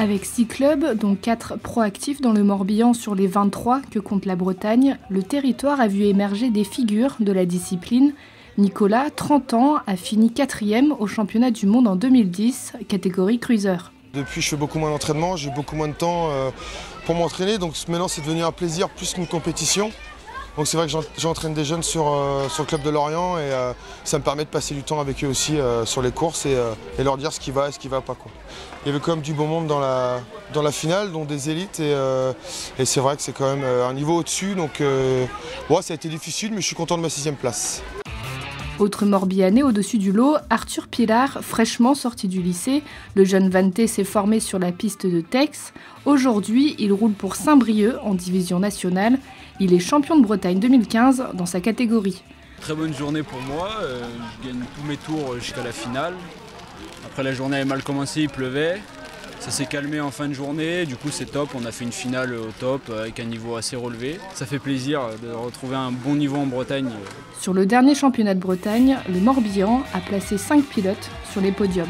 Avec six clubs, dont quatre proactifs dans le Morbihan sur les 23 que compte la Bretagne, le territoire a vu émerger des figures de la discipline. Nicolas, 30 ans, a fini quatrième au championnat du monde en 2010, catégorie cruiser. Depuis, je fais beaucoup moins d'entraînement, j'ai beaucoup moins de temps euh, pour m'entraîner, donc maintenant c'est devenu un plaisir plus qu'une compétition. Donc c'est vrai que j'entraîne des jeunes sur, euh, sur, le club de Lorient et euh, ça me permet de passer du temps avec eux aussi sur les courses et, leur dire ce qui va et ce qui va pas. Quoi. Il y avait quand même du bon monde dans la, dans la finale, dont des élites et, c'est vrai que c'est quand même un niveau au-dessus. Donc ça a été difficile mais je suis content de ma sixième place. Autre Morbihanais au-dessus du lot, Arthur Pilar, fraîchement sorti du lycée. Le jeune Vanté s'est formé sur la piste de Tex. Aujourd'hui, il roule pour Saint-Brieuc en division nationale. Il est champion de Bretagne 2015 dans sa catégorie. Très bonne journée pour moi. Euh, je gagne tous mes tours jusqu'à la finale. Après, la journée avait mal commencé, il pleuvait. Ça s'est calmé en fin de journée, du coup c'est top, on a fait une finale au top avec un niveau assez relevé. Ça fait plaisir de retrouver un bon niveau en Bretagne. Sur le dernier championnat de Bretagne, le Morbihan a placé 5 pilotes sur les podiums.